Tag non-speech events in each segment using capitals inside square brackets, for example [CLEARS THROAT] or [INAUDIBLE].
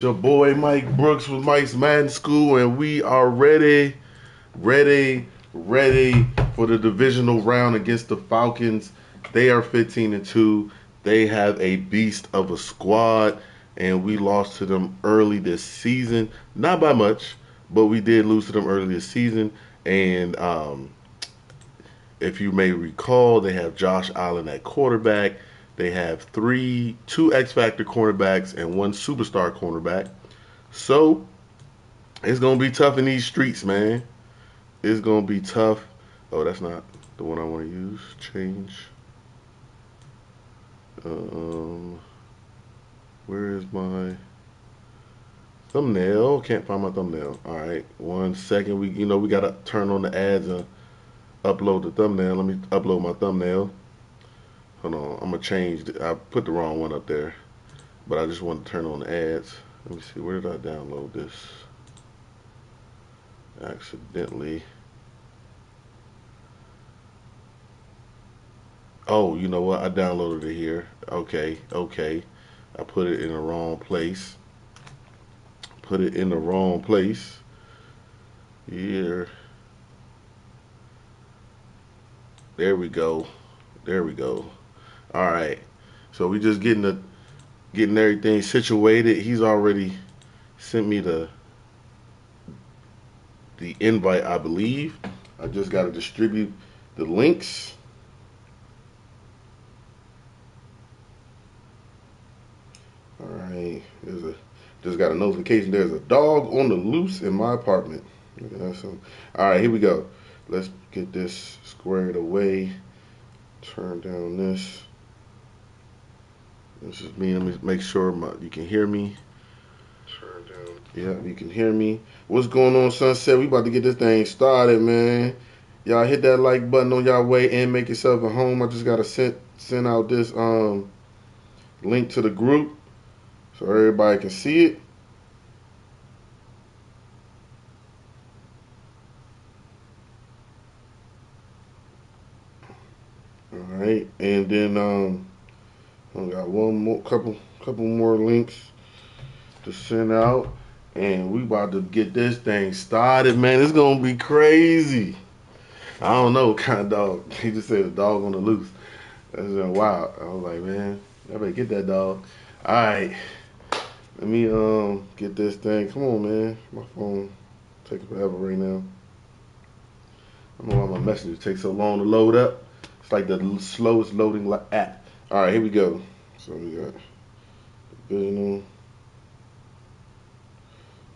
Your boy Mike Brooks with Mike's Madden School, and we are ready, ready, ready for the divisional round against the Falcons. They are 15 and 2. They have a beast of a squad, and we lost to them early this season. Not by much, but we did lose to them early this season. And um, if you may recall, they have Josh Allen at quarterback. They have three, two X Factor cornerbacks and one superstar cornerback. So it's gonna be tough in these streets, man. It's gonna be tough. Oh, that's not the one I want to use. Change. Um, where is my thumbnail? Can't find my thumbnail. All right, one second. We, you know, we gotta turn on the ads and upload the thumbnail. Let me upload my thumbnail. Hold on, I'm gonna change. I put the wrong one up there, but I just want to turn on the ads. Let me see, where did I download this? Accidentally. Oh, you know what? I downloaded it here. Okay, okay. I put it in the wrong place. Put it in the wrong place. Here. There we go. There we go. All right. So we just getting the getting everything situated. He's already sent me the the invite, I believe. I just got to distribute the links. All right. There's a just got a notification. There's a dog on the loose in my apartment. All right, here we go. Let's get this squared away. Turn down this. This is me. Let me make sure my, you can hear me. Down. Yeah, you can hear me. What's going on, Sunset? We about to get this thing started, man. Y'all hit that like button on y'all way and make yourself at home. I just gotta send send out this um link to the group so everybody can see it. All right, and then um I got one more couple couple more links to send out. And we about to get this thing started, man. It's gonna be crazy. I don't know what kind of dog. [LAUGHS] He just said a dog on the loose. That's wild. I was like, man, I better get that dog. All right. Let me um get this thing. Come on, man. My phone taking forever right now. I don't know why my messages take so long to load up. It's like the slowest loading app. All right, here we go. So we got divisional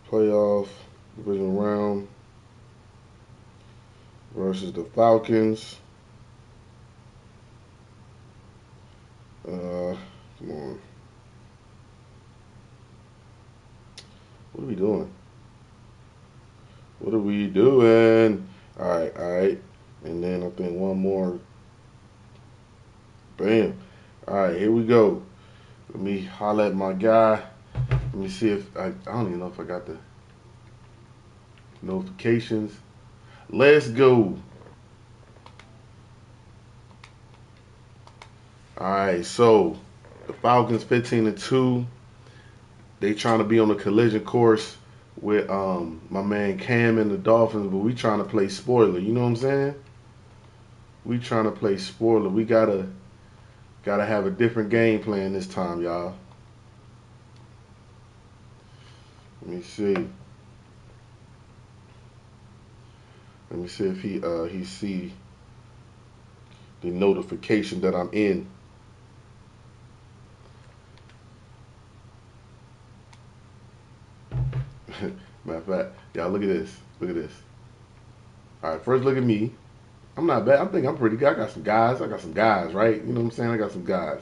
playoff division round versus the Falcons. Uh, come on. What are we doing? What are we doing? All right, all right. And then I think one more Bam. All right, here we go. Let me holler at my guy. Let me see if I, I don't even know if I got the notifications. Let's go. All right, so the Falcons 15 and 2. They trying to be on a collision course with um, my man Cam and the Dolphins, but we trying to play spoiler. You know what I'm saying? We trying to play spoiler. We gotta Gotta have a different game plan this time, y'all. Let me see. Let me see if he uh he see the notification that I'm in. [LAUGHS] Matter of fact, y'all look at this. Look at this. All right, first look at me. I'm not bad. I think I'm pretty good. I got some guys. I got some guys, right? You know what I'm saying? I got some guys.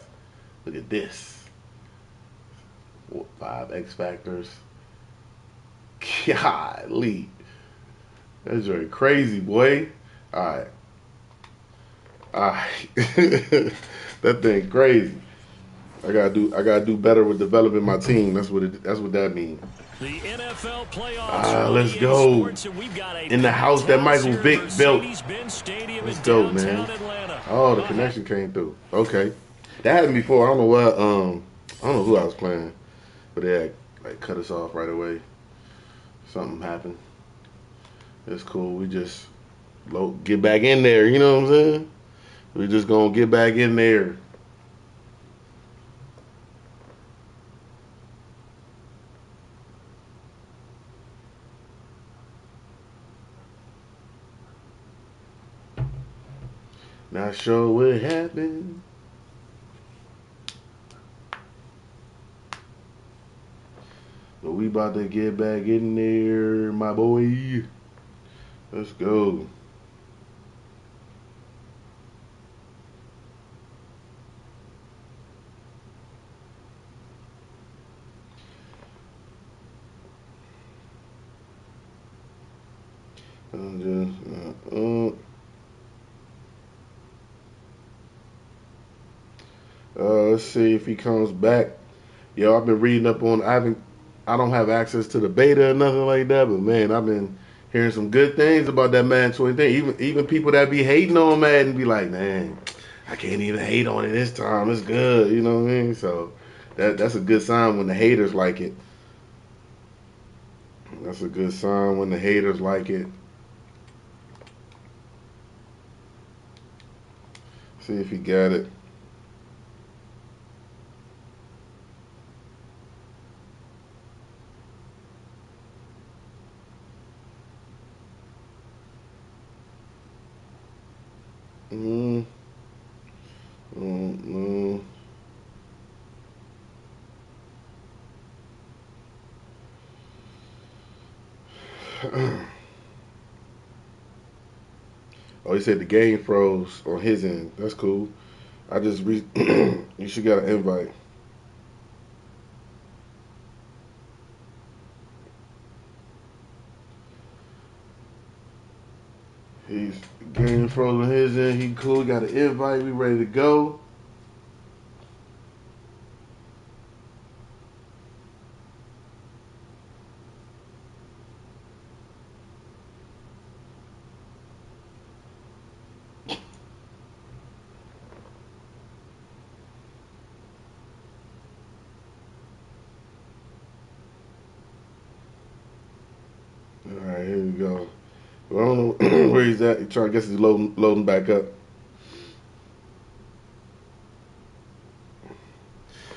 Look at this. Five X Factors. Golly. That's very crazy, boy. All right. All right. [LAUGHS] that thing crazy. I gotta do. I gotta do better with developing my team. That's what it. That's what that means. The NFL playoffs. Uh, let's go. In the house that Michael Vick built. Let's go, man. Oh, the connection came through. Okay. That happened before. I don't know what um I don't know who I was playing. But yeah, like cut us off right away. Something happened. It's cool. We just get back in there. You know what I'm saying? We just gonna get back in there. Not sure what happened. But we about to get back in there, my boy. Let's go. Just, uh, uh. Uh, let's see if he comes back. Yo, I've been reading up on. I haven't. I don't have access to the beta or nothing like that, but man, I've been hearing some good things about that Madden 20 thing. Even even people that be hating on Madden be like, man, I can't even hate on it this time. It's good, you know what I mean? So that that's a good sign when the haters like it. That's a good sign when the haters like it. See if he got it. Mm. Mm, mm. He said the game froze on his end. That's cool. I just re- [CLEARS THROAT] you should get an invite. He's game frozen his end. He cool. Got an invite. We ready to go. All right, here we go. I don't know [CLEARS THROAT] where he's at. Trying to guess he's loading, loading back up.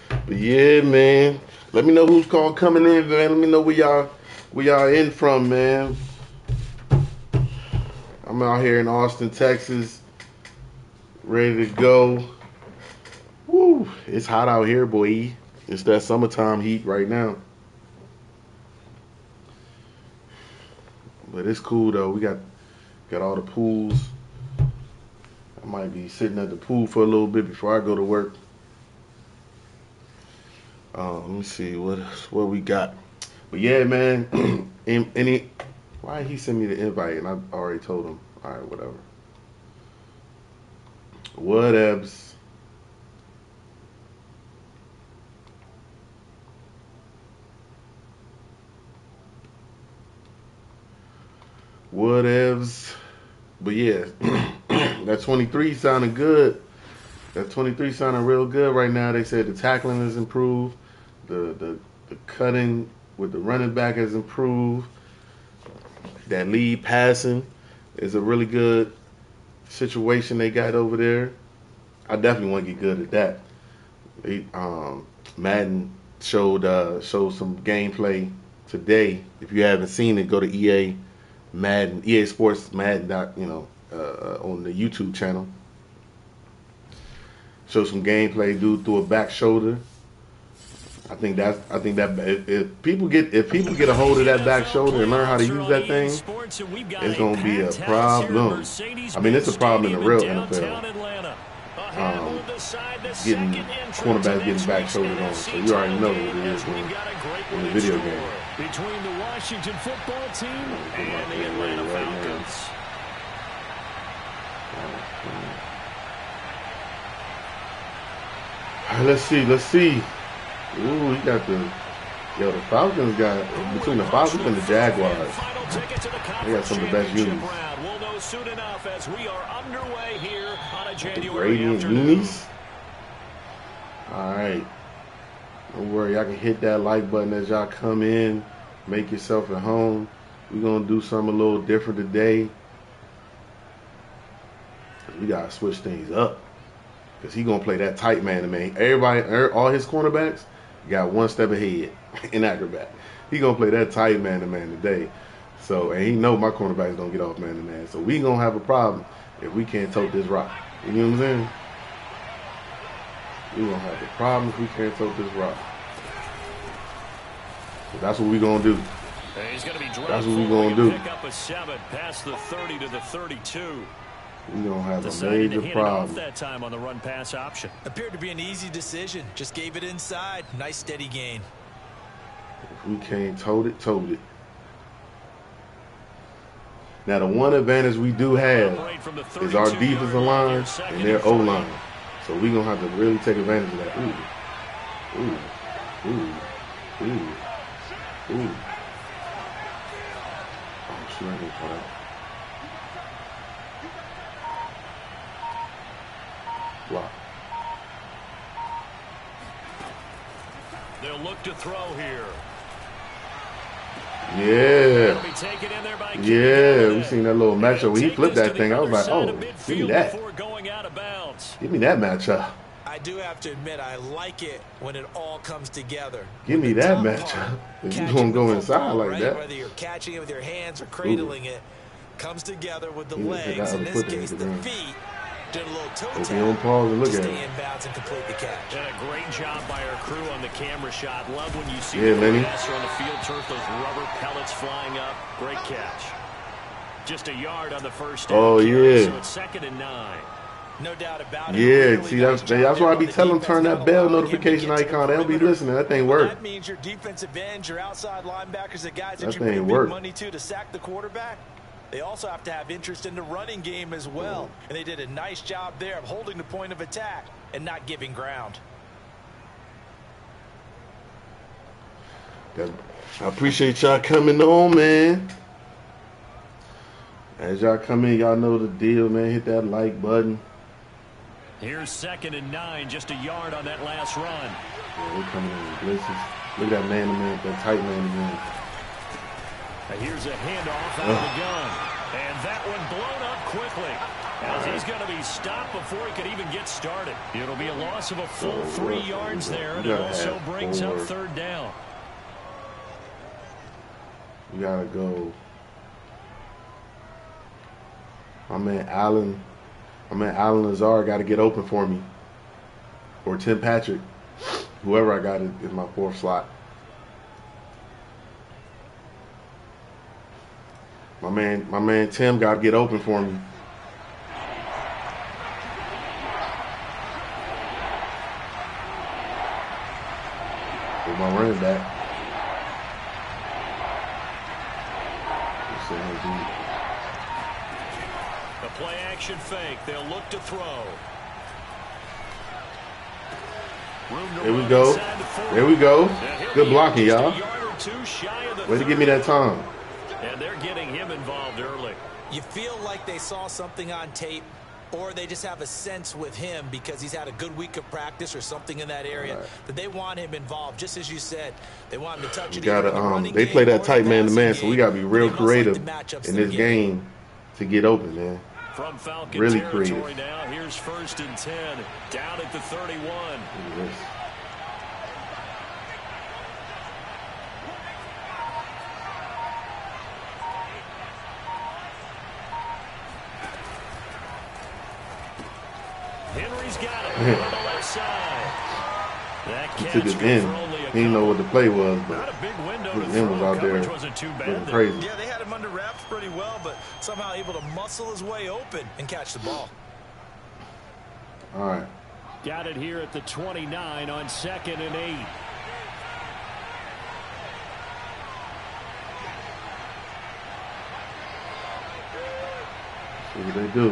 But yeah, man. Let me know who's called coming in, man. Let me know where y'all where y'all in from, man. I'm out here in Austin, Texas, ready to go. Woo! It's hot out here, boy. It's that summertime heat right now. But it's cool though. We got got all the pools. I might be sitting at the pool for a little bit before I go to work. Uh, let me see what what we got. But yeah, man. [CLEARS THROAT] any why he sent me the invite and I already told him. All right, whatever. Whatevs. Whatevs. But yeah, [CLEARS THROAT] that 23 sounded good. That 23 sounding real good right now. They said the tackling has improved. The, the, the cutting with the running back has improved. That lead passing is a really good situation they got over there. I definitely want to get good at that. Um, Madden showed uh, showed some gameplay today. If you haven't seen it, go to EA Madden, EA Sports Madden, you know, uh, on the YouTube channel. Show some gameplay, dude through a back shoulder. I think that's. I think that if, if, people get if people get a hold of that back shoulder and learn how to use that thing, it's gonna be a problem. I mean, it's a problem in the real NFL. Um, getting cornerbacks getting back shouldered on, so you already know what it is when, in the video game between the Washington football team and the Atlanta Falcons. let's see, let's see. Ooh, he got the yo. The Falcons got between the Falcons and the Jaguars. They got some of the best units. We'll know soon enough as we are underway here on a The gradient unis. All right. Don't worry, y'all can hit that like button as y'all come in. Make yourself at home. We're gonna do something a little different today. We gotta switch things up. Cause he gonna play that tight man to man. Everybody, er, all his cornerbacks got one step ahead [LAUGHS] in acrobat. He gonna play that tight man to man today. So and he know my cornerbacks don't get off man to man. So we gonna have a problem if we can't tote this rock. You know what I'm saying? We gonna have a problem if we can't tote this rock. So that's what we gonna do. He's going to be That's what we gonna do. Pick up a seven past the 30 to the 32. We gonna have a Decided to major hand it off problem. that time on the run pass option. Appeared to be an easy decision. Just gave it inside. Nice steady gain. If we can't tote it, tote it. Now the one advantage we do have Operate from the is our defensive line and their O line. So we gonna have to really take advantage of that. Ooh, ooh, ooh, ooh, ooh. Oh, shoot, I didn't call that. Block. They'll look to throw here. Yeah. It'll be taken in there by Kenny Yeah, Golladay. we seen that little matchup where he flipped that thing. I was like, oh, give me that. Before going out of bounds. Give me that matchup. I do have to admit, I like it when it all comes together. Give me that matchup. [LAUGHS] If you catching gonna go inside football, like right? that. Whether you're catching it with your hands or cradling it, comes together with the Yeah, legs. In this foot case, the feet. Did a little toe Hope tap you don't pause and look to at stay it. in and complete the catch. And a great job by our crew on the camera shot. Love when you see Yeah, the Lenny. passer on the field turf, those rubber pellets flying up. Great catch. Just a yard on the first Oh, carry, yeah. So it's second and nine. No doubt about it. Yeah, Really see, that's, job that's why I there be telling them turn that bell allowing him to notification get to the icon. They don't be listening. That thing works. That means your defensive ends, your outside linebackers, the guys that, That you pay big money to to sack the quarterback. They also have to have interest in the running game as well. And they did a nice job there of holding the point of attack and not giving ground. I appreciate y'all coming on, man. As y'all come in, y'all know the deal, man. Hit that like button. Here's second and nine, just a yard on that last run. Yeah, we coming in with blitzes. Look at that man to man, that tight man to man. And here's a handoff out of the gun. And that one blown up quickly. As he's going to be stopped before he could even get started. It'll be a loss of a full three yards there. And it also brings up third down. We gotta go. My man Allen, my man Allen Lazard got to get open for me, or Tim Patrick, whoever I got is my fourth slot. My man, my man Tim got to get open for me. With my running back. Just saying, dude. A play action fake. They'll look to throw. There we go. inside the 40. There we go. Good blocking, y'all. yard or two shy of the Way to give me that time. And they're getting him involved early. You feel like they saw something on tape or they just have a sense with him because he's had a good week of practice or something in that area Right. that they want him involved. Just as you said, they want him to touch We gotta in the um they play that tight man to man, so we gotta be real They like creative in this getting. game to get open, man. From Falcon Really creative. now. Here's first and 10. Down at the 31. Look at this. Henry's got it on the left side. That He catch took his good in. for only a He didn't know what the play was, Not but a big window his end was out there Coverage wasn't too bad. looking crazy. Yeah, they had him under wraps pretty well, but somehow able to muscle his way open and catch the ball. All right. Got it here at the 29 on second and eight. See what they do.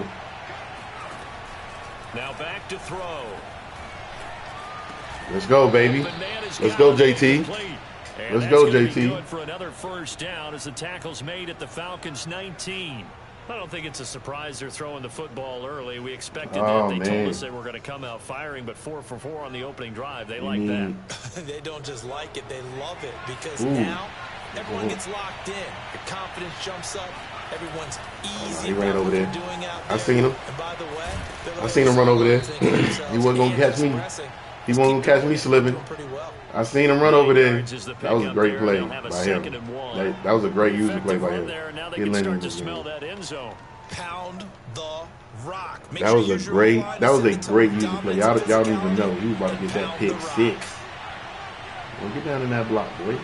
Now back to throw. Let's go, baby. Open man has Let's go, JT. Let's go, JT. For another first down as the tackle's made at the Falcons 19. I don't think it's a surprise they're throwing the football early. We expected Oh, that. They man. told us they were going to come out firing, but four for four on the opening drive. They like that. Mm. [LAUGHS] they don't just like it, they love it because Ooh. now everyone Ooh. gets locked in. The confidence jumps up. Everyone's easy. he ran over what there. Doing out I seen him. And by the way, I seen him run over there. [CLEARS THROAT] He wasn't gonna catch me. He won't catch me slipping. Doing pretty well. I seen him run over there. Yards is the That was a great play They'll have a by him. second and one. That, that was a great user play by him. there, and now Get can Lenny start in to this smell game. that. Pound the rock. That was a great. That was a set the tone great user play. Y'all, y'all don't even know he was about to get that pick six. Well, get down in that block, boy.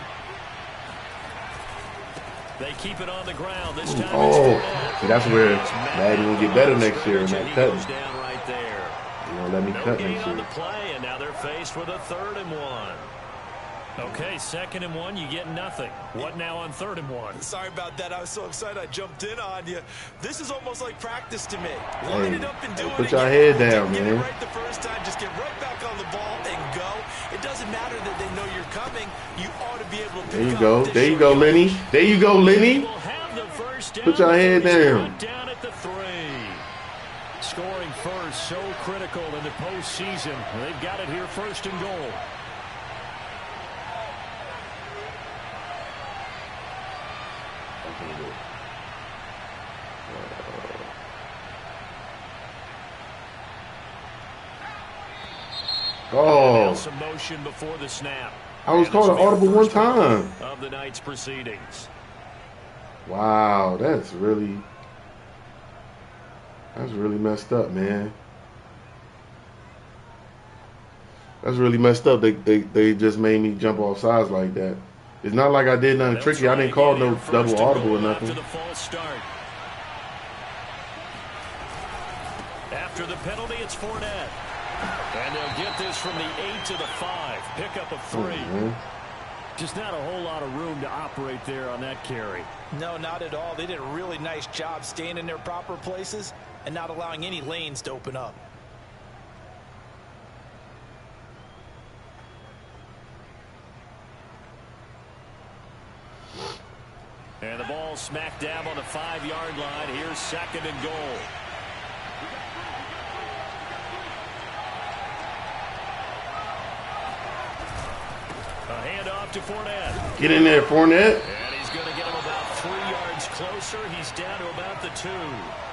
They keep it on the ground. This time Oh, see, that's where Madden will get better next year in that he cutting. goes down right there. You know, let me No cut gain next on the play, and now they're faced with a third and one. Okay, second and one, you get nothing. What now on third and one? Sorry about that. I was so excited I jumped in on you. This is almost like practice to me. Line it up and do hey, it. put again. your head Didn't down, get man. It right the first time. Just get right back on the ball and go. It doesn't matter that they know you're coming. You ought to be able to pick There you go. There you go. Lenny. There you go, Lenny. Will have the. Put your head He's down. brought Down at the three. First, so critical in the postseason. They've got it here first and goal. Oh, Some motion before the snap. I was called an audible one time. Of the night's proceedings. Wow, that's really that's really messed up, man. That's really messed up. They they, they just made me jump off sides like that. It's not like I did nothing They'll tricky. I didn't call no first double audible or goal After nothing. the false start. After the penalty, it's Fournette. And they'll get this from the eight to the five. Pickup of Oh, three. man. Just not a whole lot of room to operate there on that carry. No, not at all. They did a really nice job staying in their proper places and not allowing any lanes to open up. And the ball smack dab on the five-yard line. Here's second and goal. A handoff to Fournette. Get in there, Fournette. And he's going to get him about three yards closer. He's down to about the two.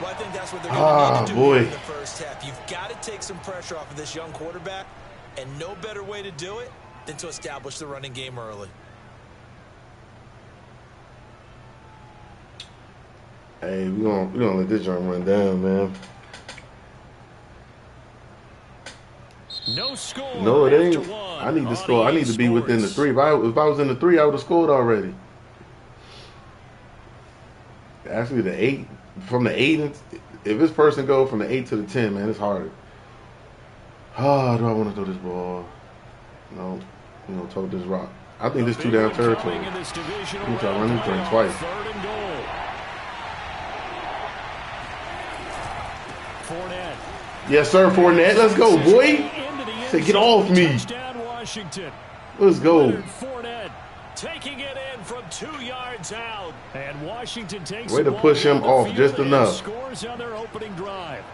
Well, I think that's what they're going to Ah, need to do boy. in the first half. You've got to take some pressure off of this young quarterback, and no better way to do it than to establish the running game early. Hey, we gonna we gonna let this joint run down, man. No score. No, it ain't. I need to score. I need to be within the three. If I if I was in the three, I would have scored already. Actually, the eight from the eight. and- If this person go from the eight to the ten, man, it's harder. Oh, do I want to throw this ball? No, you know, throw this rock. I think this two down territory. this divisional He tried running thing twice. Third and goal. Fournette. Yes, sir, Fournette. Let's go, boy. Into the end Say, get off me. Let's go. Fournette taking it in from two yards out. And Washington takes Way to push him off just enough. Scores on their opening drive.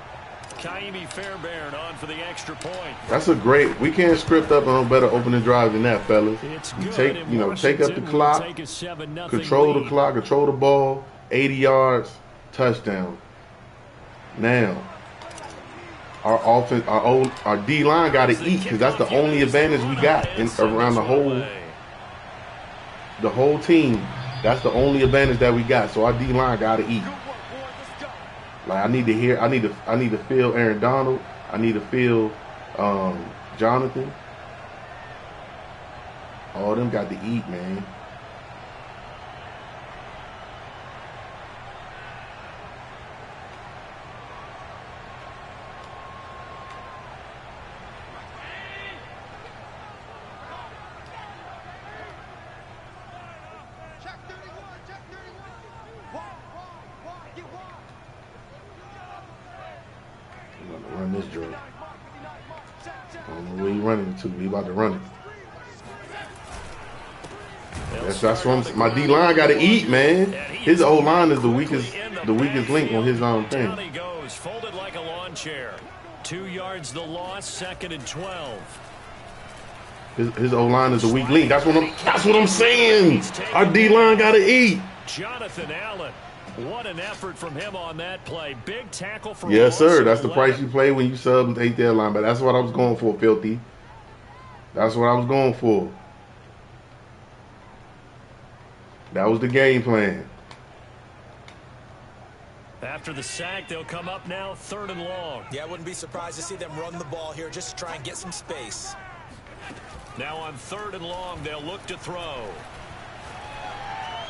Kaimi Fairbairn on for the extra point. That's a great. We can't script up on a better opening drive than that, fellas. You take, you know, take up the clock, take a 7-0 control the clock, control the ball, 80 yards, touchdown. Now, our offense, our old, our D line got to eat because that's the only advantage we got in, around the whole. The whole team. That's the only advantage that we got. So our D line got to eat. Like I need to hear, I need to, I need to feel Aaron Donald. I need to feel um, Jonathan. All them got to eat, man. Check 31, check 31. Walk, walk, walk, get walk. I'm about to run this joint. I don't know where he running to. He about to run it. That's, that's what I'm, my. D line got to eat, man. His is O line is the weakest. the weakest link on his own thing. Down he goes, folded like a lawn chair. Two yards the loss, second and 12. His, his O line is a weak link. That's what I'm. That's what I'm saying. Our D line got to eat. Jonathan Allen. What an effort from him on that play. Big tackle for Yes, sir. That's the price you pay when you sub and take their line. But that's what I was going for, filthy. That's what I was going for. That was the game plan. After the sack, they'll come up now third and long. Yeah, I wouldn't be surprised to see them run the ball here just to try and get some space. Now on third and long, they'll look to throw.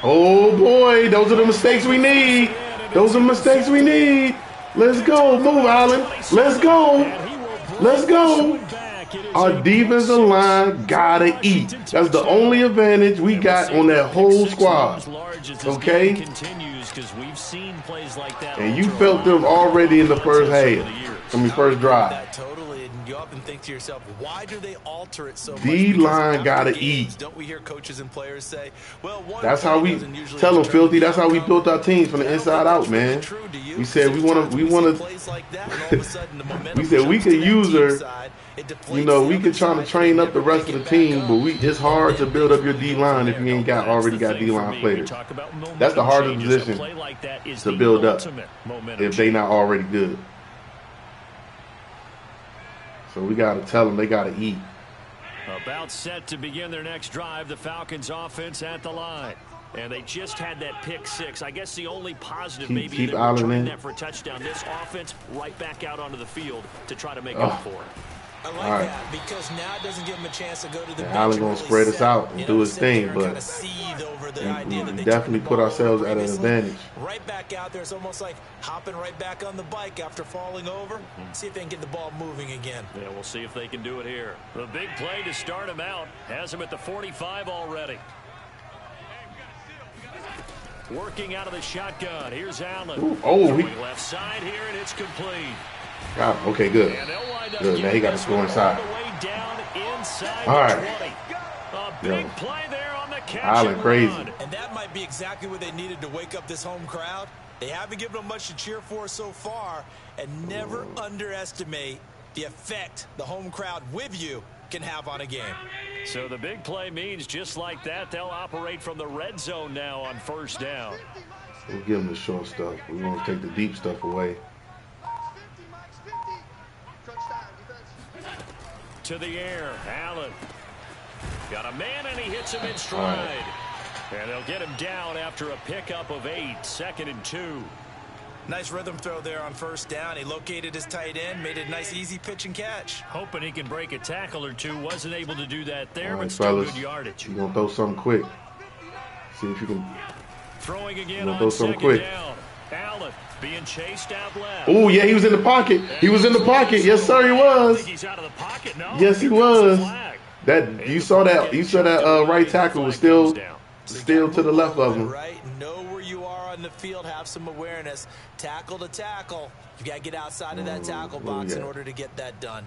Oh boy, those are the mistakes we need. Those are the mistakes we need. Let's go, move, Allen. Let's go. And he will break Let's go. This one back. It is Our defensive line gotta eat. That's the only advantage we got on that whole squad. Okay? Okay. Continues because we've seen plays like that. And you felt them already in the first half. I mean, first drive. That totally, and you often think to yourself, why do they alter it so much? D line gotta games, eat. Don't we hear coaches and players say, "Well, one That's how we tell them, filthy. That's how we built our teams from the inside out, man. true, do you? We said we want to, we want to, like that, and all of a sudden the [LAUGHS] momentum we said we could use her. You know, we could try to train up the rest of the team, but we it's hard to build up your D line if you ain't got already got D line players. That's the hardest position to build up if they not already good. So we got to tell them they got to eat. About set to begin their next drive, the Falcons offense at the line. And they just had that pick six. I guess the only positive Keep- maybe keep that for a touchdown. This offense right back out onto the field to try to make Oh. up for it. I like All right. that because now it doesn't give him a chance to go to the Yeah, bench Allen gonna really spread us out and you do his thing, but kinda over the we- idea we that they definitely put ourselves over at an previously. advantage. Right back out there, it's almost like hopping right back on the bike after falling over. Mm-hmm. See if they can get the ball moving again. Yeah, we'll see if they can do it here. The big play to start him out has him at the 45 already. Working out of the shotgun. Here's Allen. Ooh, oh, he- left side here, and it's complete. God, okay, good. And they'll wind up Good, man. He got to score inside. All the way inside All the right. 20. A big Yo. play there on the catch Allen crazy. And that might be exactly what they needed to wake up this home crowd. They haven't given them much to cheer for so far, and never underestimate the effect the home crowd with you can have on a game. So the big play means just like that, they'll operate from the red zone now on first down. We'll give them the short stuff. We want to take the deep stuff away. To the air, Allen. Got a man and he hits him in stride. And they'll get him down after a pickup of eight, second and two. Nice rhythm throw there on first down. He located his tight end, made it a nice easy pitch and catch. Hoping he can break a tackle or two. Wasn't able to do that there, All right, but still fellas. good yardage. You gonna throw something quick? See if you can. Throwing again We'll on throw something quick. down. Allen being chased out left. Oh yeah, he was in the pocket. He was in the pocket. Yes, sir, he was. he's out of the pocket. No, Yes, he here comes the was. That you saw that. You saw that uh, right tackle was still still to the left of him. Right? Know where you are on the field. Have some awareness. Tackle to tackle. You got to get outside of that tackle box in order to get that done.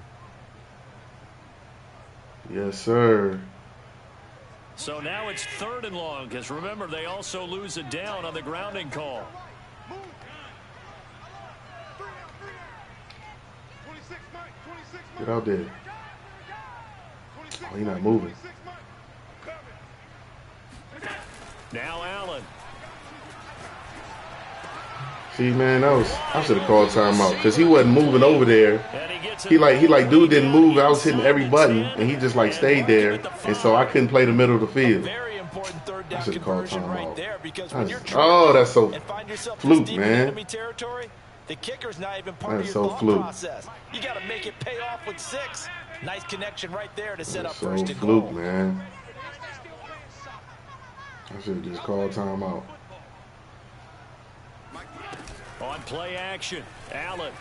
Yes, sir. So now it's third and long because remember they also lose a down on the grounding call. Move. Three out, three out. 26, Mike. 26, Mike. Get out there. 26, Oh, he not moving. 26, Mike. Cover. Now Allen. See, man, that was I should have called timeout because he wasn't moving over there. He gets He it like he like dude didn't move. I was hitting every button and he just like stayed there, and so I couldn't play the middle of the field. Very important third I should've called timeout. there because when That's- you're oh, that's so and find yourself fluke, this deep in man. Enemy territory, the kicker's not even part That's of your so thought fluke. process. You got to make it pay off with six. Nice connection right there to set up so first and fluke, goal. man. I should have just called timeout. On play action, Allen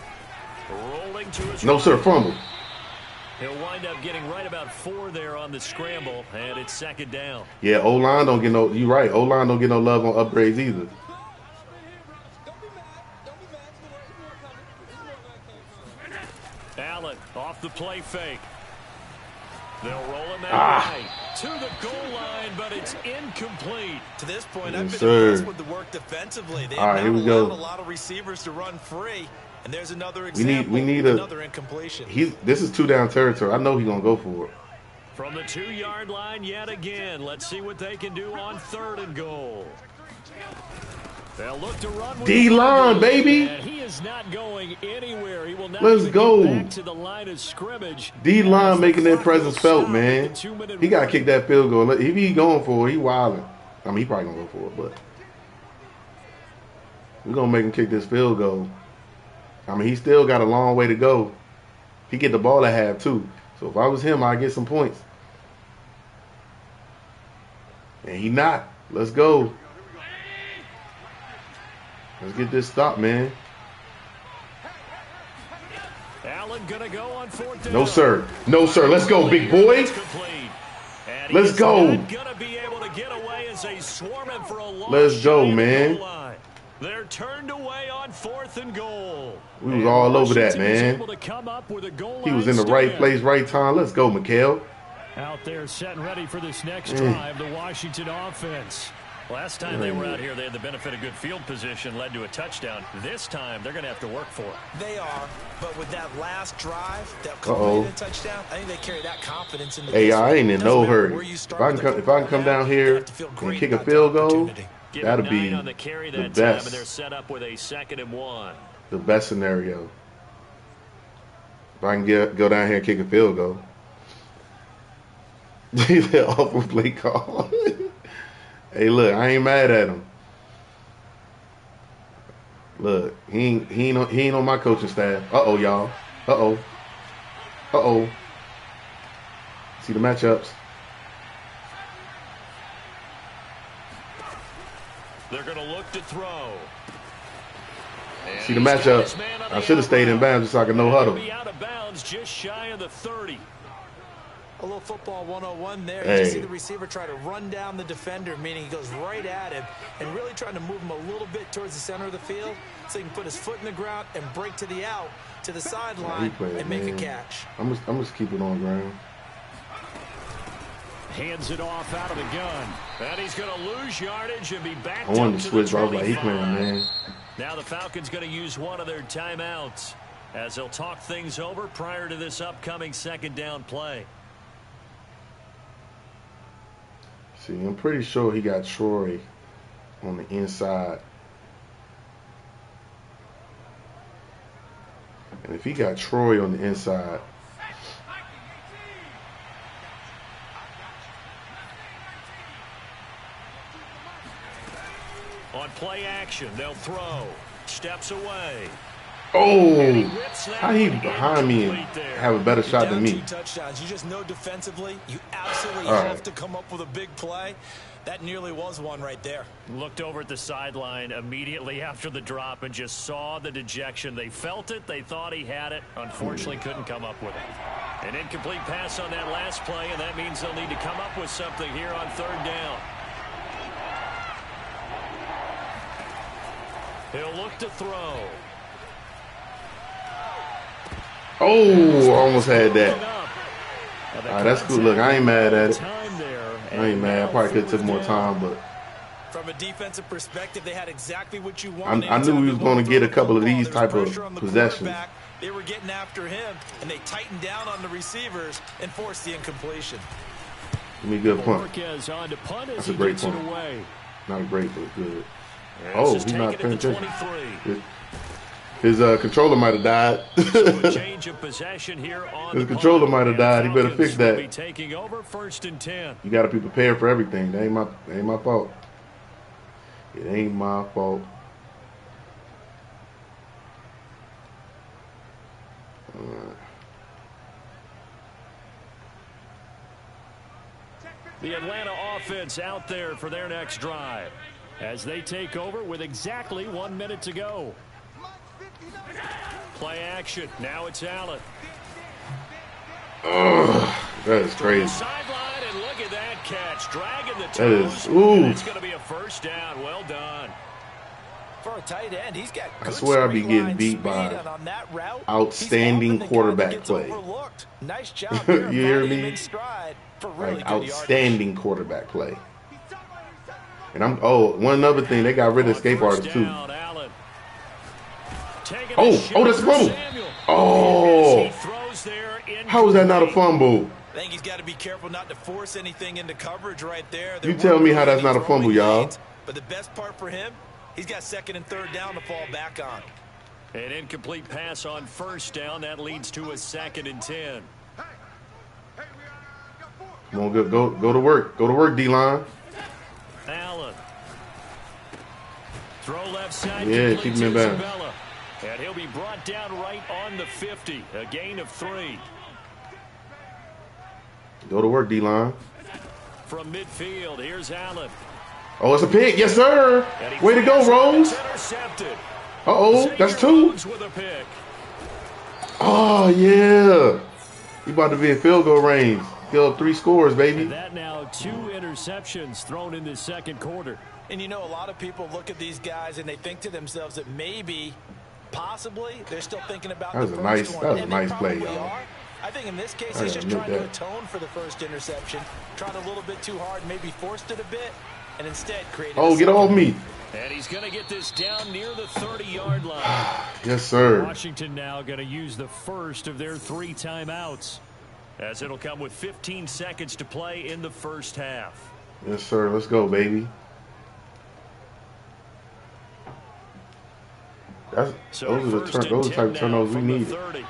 rolling to his No, right. sir, fumble. He'll wind up getting right about four there on the scramble, and it's second down. Yeah, O line don't get no. You're right. O line don't get no love on upgrades either. Don't be mad. Don't be mad. It's more, it's more coming. It's more coming. Allen off the play fake. They'll roll him that Ah. way. to the goal line, but it's incomplete. To this point, Yes, I've been sir. impressed with the work defensively. They All have right, not here we go. allowed a lot of receivers to run free. And there's another We need- we need a- another incompletion. He's this is two down territory. I know he's gonna go for it. From the two-yard line yet again. Let's see what they can do on third and goal. They'll look to run D-line, baby. He is not going anywhere. He will not Let's go. back to the line of scrimmage. D line making their presence felt, man. at the two-minute He got to kick that field goal. If he going for it, he wilding. I mean, he probably gonna go for it, but we're gonna make him kick this field goal. I mean, he still got a long way to go. He get the ball at half too. So if I was him, I'd get some points. And he not. Let's go. Let's get this stop, man. Allen gonna go on fourth down. No sir. No sir. Let's go, big boy. It's complete. And Let's go. not gonna be able to get away as they swarm him for a long Let's go, shot at the man. They're turned away on fourth and goal. We was all over that, man. able to come up with a goal He was in the right place, right time. Let's go, Mikhail. Out there set and ready for this next drive, the Washington offense. Last time they were out here, they had the benefit of good field position, led to a touchdown. This time, they're going to have to work for it. They are, but with that last drive, that Uh-oh. touchdown, I think they carry that confidence into Hey, this I ain't in no hurry. If I can come, if I can come down here have to feel and kick a field goal, that'll be on the carry the that time, best. and they're set up with a second and one. the best scenario. If I can get go down here and kick a field goal. [LAUGHS] that awful play call. [LAUGHS] hey, look, I ain't mad at him. Look, he ain't he ain't on, he ain't on my coaching staff. Uh oh, y'all. Uh oh. Uh oh. See the matchups. They're going to look to throw. And See the matchup. his man on I should have stayed in bounds so I could no huddle. Be out of bounds, just shy of the 30. A little football 101 there. Hey. You see the receiver try to run down the defender, meaning he goes right at him and really trying to move him a little bit towards the center of the field so he can put his foot in the ground and break to the out, to the sideline, played, and make man. a catch. I'm just I'm just keep it on ground. Hands it off out of the gun. And he's going to lose yardage and be back I wanted to switch, but I was like, he playing, man. Now the Falcons going to use one of their timeouts as they'll talk things over prior to this upcoming second down play. See, I'm pretty sure he got Troy on the inside. And if he got Troy on the inside, On play action, they'll throw. Steps away. Oh, how he behind me and have a better shot than me? touchdowns. You just know defensively, you absolutely All have right. to come up with a big play. That nearly was one right there. Looked over at the sideline immediately after the drop and just saw the dejection. They felt it. They thought he had it. Unfortunately, couldn't come up with it. An incomplete pass on that last play, and that means they'll need to come up with something here on third down. He'll look to throw. Oh, almost had that. Up. Now, the All ah, right, that's cool. Look, I ain't mad at it. I ain't mad. I probably could have took more time, but From a defensive perspective, they had exactly what you I- wanted. I knew Anytime we was gonna get a couple of these type of pressure on the possessions. They were getting after him, and they tightened down on the receivers and forced the incompletion. give me a good punt. Marquez on to punt as That's a great punt. away. Not great, but good. Oh, he's not taken at the paying attention. 23. His, uh, controller might have died. [LAUGHS] Change of possession here on His controller might have died. He better fix that. Be taking over first and 10. You got to be prepared for everything. That ain't my, that ain't my fault. It ain't my fault. The Atlanta offense out there for their next drive as they take over with exactly one minute to go. Play action. Now it's Allen. Oh, That is crazy. sideline, and look at that catch. Dragging the That is- ooh. It's going to be a first down. Well done. For a tight end, he's got I swear I'd be getting beat by on that route, outstanding he's often the guy that quarterback play. Overlooked. Nice [LAUGHS] job You hear me? for really Like good yardage. outstanding quarterback play. And I'm oh one other thing they got rid of On escape first artists too. Down, Allen. Taking Oh, oh, that's a fumble. Oh. He throws there How is that not a fumble? I think he's got to be careful not to force anything into coverage right there. You tell me how that's not a fumble, y'all. But the best part for him, he's got second and third down to fall back on. An incomplete pass on first down. That leads to a second and ten. Come on, go go go to work. Go to work, D line. Allen. Throw left side. Yeah, keep him in to bounds. Isabella. And he'll be brought down right on the 50. A gain of three. Go to work, D line. From midfield, here's Allen. Oh, it's a pick. Yes, sir. Way to go, fires Rose. Uh oh, that's Xavier two. Rhodes with a pick. Oh yeah. He about to be in field goal range. Go up three scores, baby. And that now two interceptions thrown in the second quarter. And you know, a lot of people look at these guys and they think to themselves that maybe, possibly, they're still thinking about That was the a nice- one. that was a nice play, y'all. I think in this case, he's just admit trying to atone for the first interception, tried a little bit too hard, maybe forced it a bit, and instead created. Oh, get second. off me. And he's going to get this down near the 30-yard line. [SIGHS] Yes, sir. Washington now going to use the first of their three timeouts. As it'll come with 15 seconds to play in the first half. Yes, sir. Let's go, baby. That's So those are the turn, those are the type of turnovers we now from the need.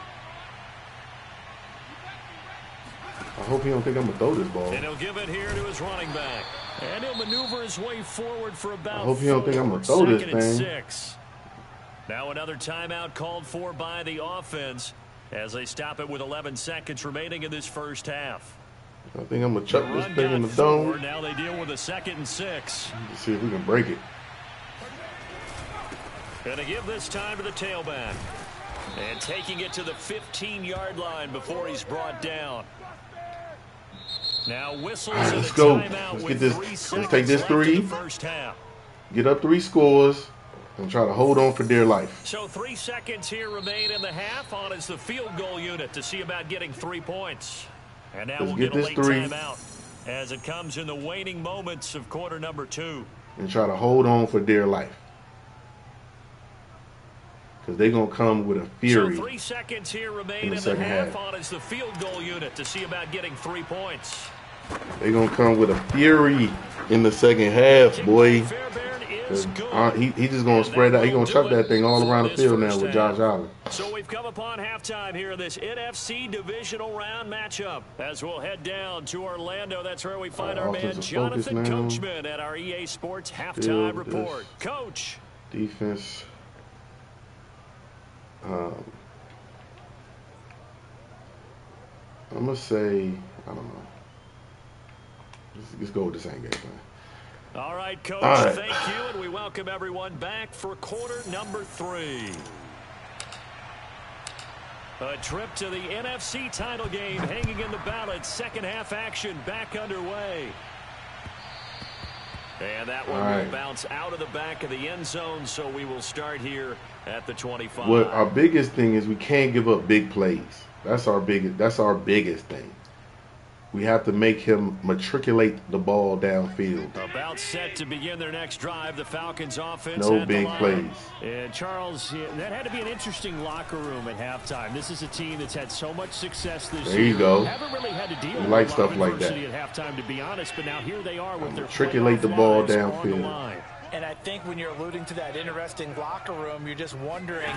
I hope he don't think I'm gonna throw this ball. And he'll give it here to his running back. And he'll maneuver his way forward for about I hope you don't think I'm gonna throw this thing. six. Now another timeout called for by the offense as they stop it with 11 seconds remaining in this first half. I think I'm gonna chuck this thing in the dome. Now they deal with a second and six. Let's see if we can break it. Gonna give this time to the tailback. And taking it to the 15-yard line before he's brought down. Now whistles right, let's go. Let's get this- let's take this three. first half. Get up three scores and try to hold on for dear life. So three seconds here remain in the half on is the field goal unit to see about getting three points. And now Let's we'll get get, a late three. timeout as it comes in the waning moments of quarter number two. and try to hold on for dear life. Because they're going to come with a fury. So three seconds here remain in in the the, second half, half. on is the field goal unit to see about getting three points. They're going to come with a fury in the second half, boy. by Fairbairn is good. Uh, he, he just gonna spread out. He going to chuck that thing all around the field now with. Josh Allen. So we've come upon halftime here in this NFC divisional round matchup. As we'll head down to Orlando, that's where we find All our man Jonathan. Coachman at our EA Sports halftime Field report. Coach, Defense. Um, I'm to say, I don't know. Let's, let's go with the same game plan. all right, Coach, All right. thank you, and we welcome everyone back for quarter number three. A trip to the NFC title game hanging in the balance. Second half action back underway. And that one right. will bounce out of the back of the end zone, so we will start here at the 25. What our biggest thing is we can't give up big plays. That's our biggest. That's our biggest thing. We have to make him matriculate the ball downfield. About set to begin their next drive, the Falcons offense. No big plays. And Charles, that had to be an interesting locker room at halftime. This is a team that's had so much success this There year. you go. Haven't really had to deal We with like stuff like that. at halftime, to be honest. But now here they are with their Matriculate the ball downfield. Line. And I think when you're alluding to that interesting locker room, you're just wondering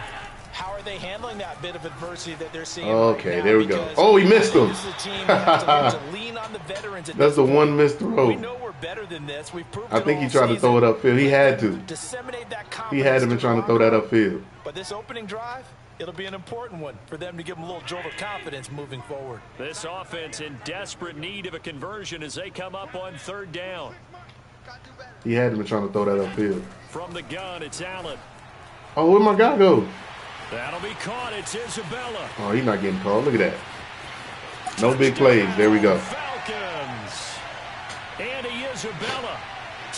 how are they handling that bit of adversity that they're seeing. Okay, right there we go. Oh, he missed him. This is a team that has to learn to [LAUGHS] lean on the veterans. At That's the point. one missed We throw. know we're better than this. We've I think he all tried to throw it season. upfield. He had to. Disseminate that He had to be trying to throw that locker room. upfield. But this opening drive, it'll be an important one for them to give them a little jolt of confidence moving forward. This offense in desperate need of a conversion as they come up on third down. He had been trying to throw that upfield. From the gun, it's Allen. Oh, where'd my guy go? That'll be caught. It's Isabella. Oh, he's not getting called. Look at that. No big plays. There we go. Falcons. Andy Isabella.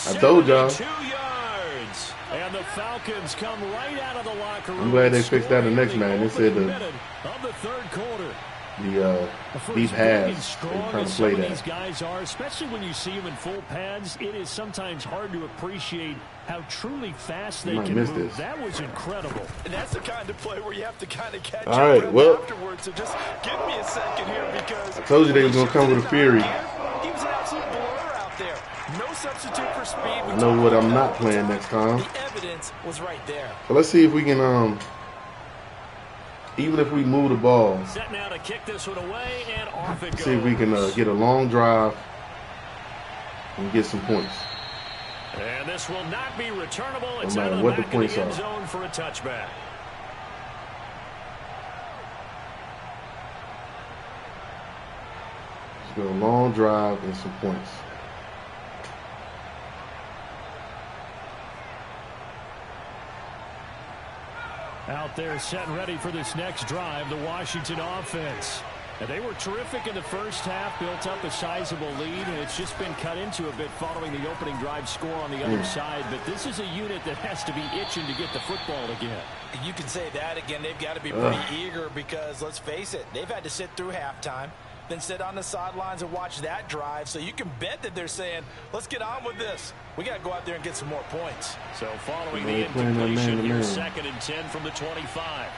I told y'all. 72 yards. And the Falcons come right out of the locker room. I'm glad they fixed that in the next man. They said the- of the third quarter. The uh, For deep as halves. They strong trying as to play some of these guys are, especially when you see them in full pads, it is sometimes hard to appreciate how truly fast they can miss move. this. That was incredible. And that's the kind of play where you have to kind of catch All your well- afterwards. So just give me a second here because I told you they was gonna come with a fury. He was an absolute blur out there. No substitute for speed. We I know what I'm not playing next time. The evidence was right there. So let's see if we can um even if we move the ball, now to kick this one away, and off it goes. see if we can uh, get a long drive and get some points. And this will not be returnable. It's No matter what the points of the end are. zone for a touchback. Let's get a long drive and some points. Out there set and ready for this next drive, the Washington offense. And they were terrific in the first half, built up a sizable lead, and it's just been cut into a bit following the opening drive score on the other Hmm. side. But this is a unit that has to be itching to get the football again. You can say that again. They've got to be Ugh. pretty eager because let's face it, they've had to sit through halftime, then sit on the sidelines and watch that drive. So you can bet that they're saying, "Let's get on with this. We got to go out there and get some more points." So following the playing that incompletion, man to here's man. second and 10 from the 25.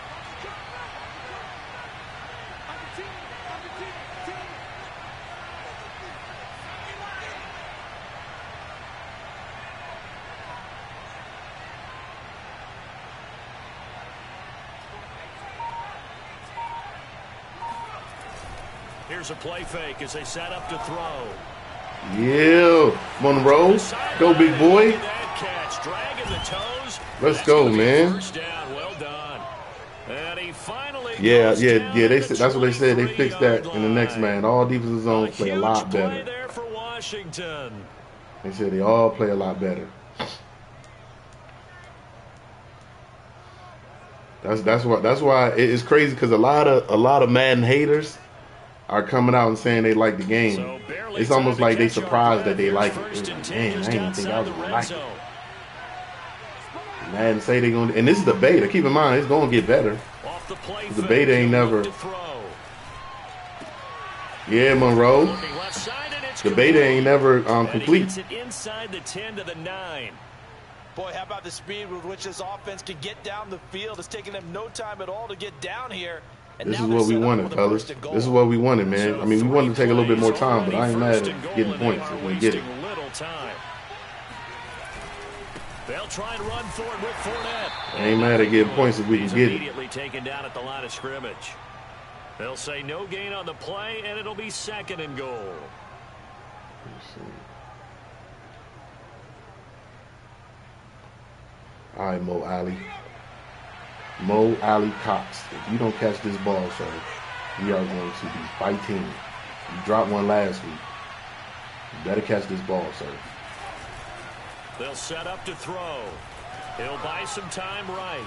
Here's a play fake as they set up to throw. Yeah, Monroe, go big boy. That catch, dragging the toes. Let's go, man. First down, well done. And he finally Yeah, yeah, yeah. They said that's what they said. They fixed that in the next man. All defensive zones play a lot better. there for Washington. They said they all play a lot better. That's that's why that's why it's crazy because a lot of a lot of Madden haters are coming out and saying they like the game. So it's almost like they surprised that they like it. first and like, Man, I didn't think I was gonna like it. zone. Madden say they gonna, and this is the beta. Keep in mind, it's gonna get better. Off the play The fake, beta ain't never- look to throw. Yeah, Monroe. Looking left side, and it's The beta ain't never um, complete. it inside the 10 to the 9. Boy, how about the speed with which this offense can get down the field? It's taking them no time at all to get down here. And This is what we wanted, with fellas. first and goal. This is what we wanted, man. I mean, we wanted to take a little bit more time, but I ain't mad at getting points are if we get it. little time. They'll try and run for it with Fournette. I ain't mad at getting points if we can get it. immediately taken down at the line of scrimmage. They'll say no gain on the play, and it'll be second and goal. All right, Mo Alie. Mo Ali Cox. If you don't catch this ball, sir, we are going to be fighting. You dropped one last week. You better catch this ball, sir. They'll set up to throw. He'll buy some time right.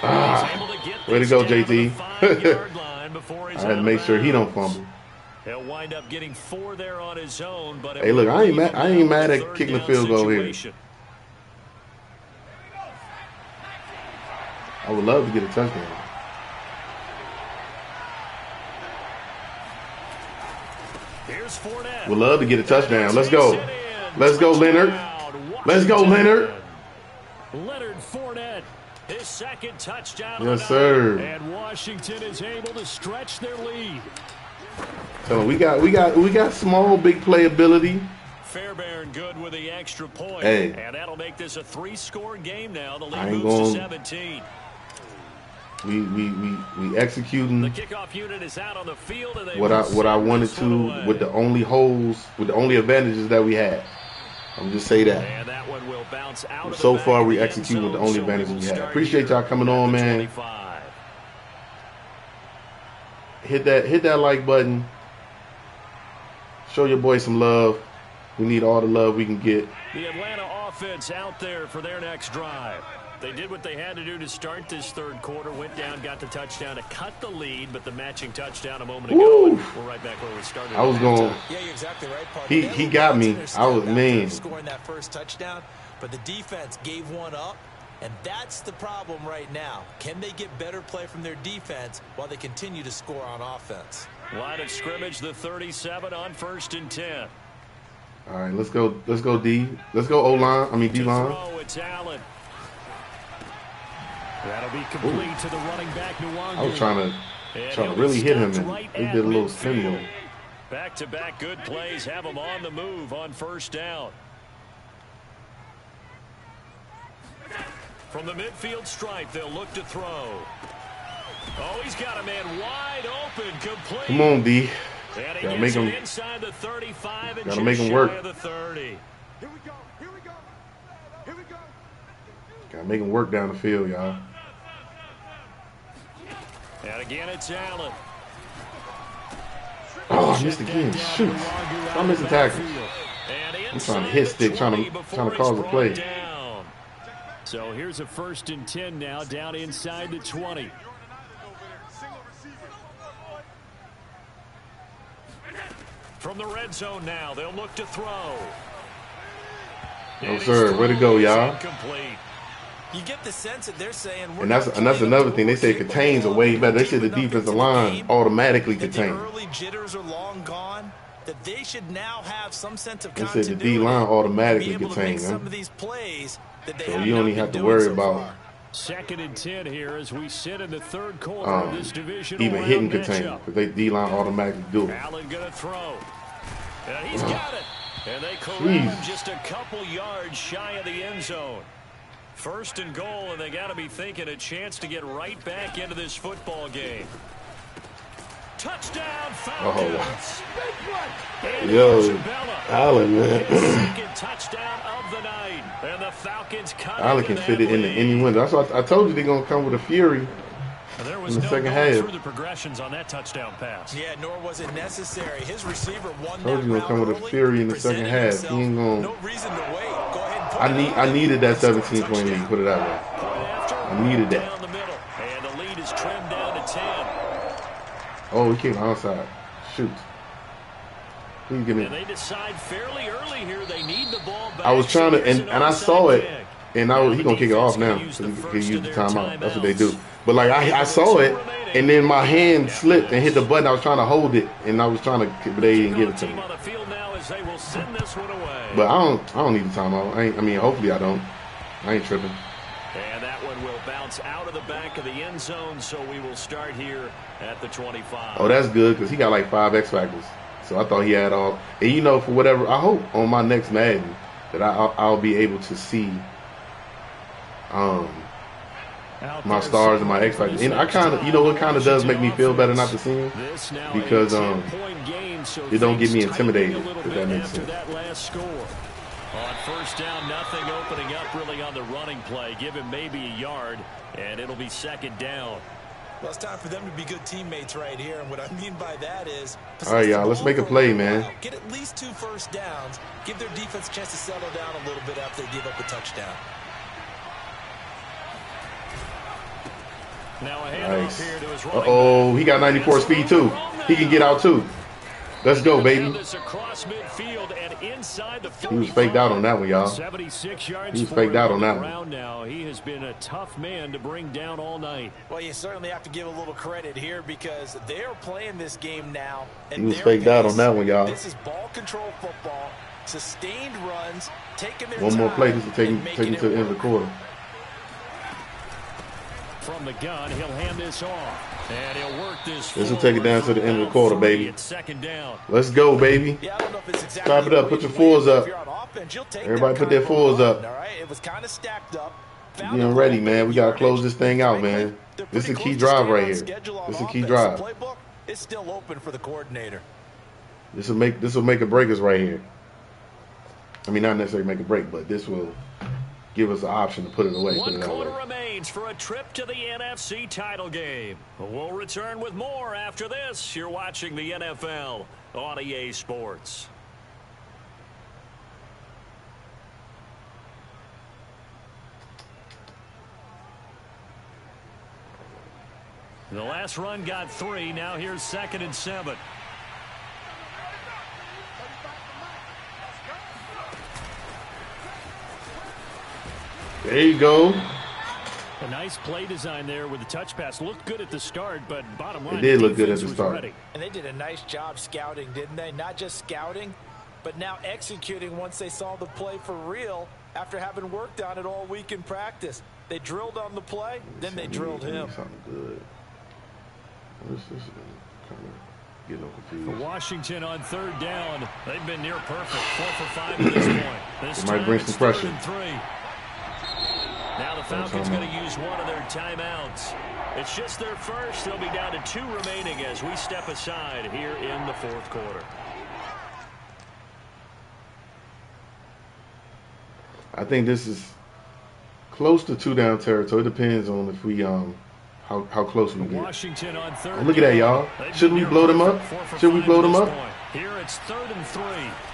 He's able to Ah. Way to go, JT. five-yard [LAUGHS] line before he's I had to make sure he don't fumble. He'll wind up getting four there on his own, but Hey, look, I ain't mad- I ain't mad at kicking the field goal here. I would love to get a touchdown. Here's Fournette. Would love to get a touchdown. Let's go. Takes it in. Let's go, Leonard. Let's go. Leonard. Leonard Fournette, his second touchdown. Yes, sir. And Washington is able to stretch their lead. So we got we got we got small big playability. Fairbairn good with the extra point. Hey. And that'll make this a three-score game now. The lead moves to 17. We we we we The executing kickoff unit is out on the field. And they what I what I wanted to with the only holes with the only advantages that we had. I'm just say that. That one will bounce out of So far, we execute with the only so we advantages will we had. Appreciate y'all coming on, man. 25. Hit that hit that like button. Show your boy some love. We need all the love we can get. The Atlanta offense out there for their next drive. They did what they had to do to start this third quarter. Went down, got the touchdown to cut the lead, but the matching touchdown a moment ago. Woo! and We're right back where we started. I was going. halftime. Yeah, you're exactly right, partner. He- he got me. bounce in their I was- mean. Scoring that first touchdown, but the defense gave one up, And that's the problem right now. Can they get better play from their defense while they continue to score on offense? Line of scrimmage, the 37 on first and 10. All right, let's go. Let's go D. Let's go O line. I mean D line. To line. Throw, it's Allen. That'll be complete to the running back, Nwangwu. I was trying to And trying to really hit him, stopped and right they at did a little midfield. spin move. Back-to-back good plays have him on the move on first down. From the midfield stripe, they'll look to throw. Oh, he's got a man wide open, complete. Come on, D. Gotta make him- inside the 35 and gotta make him work. the 30. Here we go. Here we go. Here we go. Gotta make him work down the field, y'all. And again, it's Allen. Oh, I missed again. Shoot. I'm missing tackles. I'm trying to hit stick, trying to- 20 trying to cause a play. down. So here's a first and 10 now, down inside the 20. From the red zone now, they'll look to throw. No, sir. Way to go, y'all. You get the sense that they're saying, we're And that's and that's another thing. They say we're contains are way better. They said the defensive line game automatically that the contains. early jitters are long gone. That they should now have some sense of They said the. D line automatically to be contain, make huh? some of these plays that they So have you not only have to worry so about. Second and 10 here as we sit in the third quarter um, of this division. even hitting contain because they D line automatically do it. Allen gonna throw. And he's got it. And they corral him just a couple yards shy of the end zone. First and goal, and they got to be thinking a chance to get right back into this football game. Touchdown, oh, Falcons. And Yo, Isabella. Allen, man. [CLEARS THROAT] Second touchdown of the night. And the Falcons cut Allen can fit it in the any window. That's what I, I told you they're gonna come with a fury. There was in the no second half. through the progressions on that touchdown pass. Yeah, nor was it necessary. His receiver won Told that you he'll route come with a fury in the second half. He ain't gonna- No reason to wait. Go ahead and put I need I needed that Score 17 point lead. Put it that way. I needed that. Down the middle. And the lead is trimmed down to 10. Oh, he came outside. Shoot. Please give And me. they decide fairly early here they need the ball back. I was trying to, and, and I saw it, and I Now was, he gonna kick it off now gonna use because the he can use the timeout. That's what they do. But like I, I saw it, and then my hand slipped and hit the button. I was trying to hold it, and I was trying to, but they didn't give it to me. They will send this one away. But I don't, I don't need the timeout. I, ain't, I mean, hopefully I don't. I ain't tripping. And that one will bounce out of the back of the end zone, so we will start here at the 25. Oh, that's good because he got like five X factors. So I thought he had all. And you know, for whatever, I hope on my next Madden that I, I'll, I'll be able to see um my stars and my X factors. for And I kind of, you know, what kind of does make me feel better not to see him Because, um, 10-point game, so it don't get me intimidated, if that makes after sense. that last score. On first down, nothing opening up really on the running play. Give him maybe a yard, and it'll be second down. Well, it's time for them to be good teammates right here. And what I mean by that is, All right, y'all, let's make a play, man. Get at least two first downs. Give their defense a chance to settle down a little bit after they give up a touchdown. Nice. here to his Uh running oh, he got 94 speed too. He can get out too. Let's go, baby. This across midfield and inside the He was faked out on that one, y'all. He was faked out on on that one. ground now. He has been a tough man to bring down all night. Well, you certainly have to give a little credit here because they are playing this game now. at He was faked out on that one, y'all. This is ball control football, sustained runs, taking their One more play. This will take and him, take him to the end of the quarter. From the gun, he'll hand this off. And he'll work this. This will take it down to the end of the quarter, baby. Second down. Let's go, baby. Yeah, I don't know if it's exactly Clap it up. Put way your you fours up. if you're on offense, Everybody put their kind of fours up. All right, it was kind of stacked up. Found Getting ready, man. We gotta close this thing out, man. This is a key drive right here. This is a key drive. The playbook is still open for the coordinator. This will make this will make a break us right here. I mean, not necessarily make a break, but this will give us an option to put it away. Put it that quarter way. For a trip to the NFC title game. We'll return with more after this. You're watching the NFL on EA Sports. The last run got three. Now here's second and seven. There you go. A nice play design there with the touch pass. Looked good at the start, but bottom line, it did look good at defense the was start. ready. And they did a nice job scouting, didn't they? Not just scouting, but now executing once they saw the play for real after having worked on it all week in practice. They drilled on the play, then they drilled him. Something good. This is kind of getting them For confused. Washington on third down, they've been near perfect, four for five at this [CLEARS THROAT] point. This They might bring some pressure. three. Now the Falcons going to use one of their timeouts. It's just their first. They'll be down to two remaining as we step aside here in the fourth quarter. I think this is close to two down territory. It depends on if we um how how close we get. Washington on third. Oh, look at that, y'all. Shouldn't we blow them up? Should we blow them up? Here it's third and three.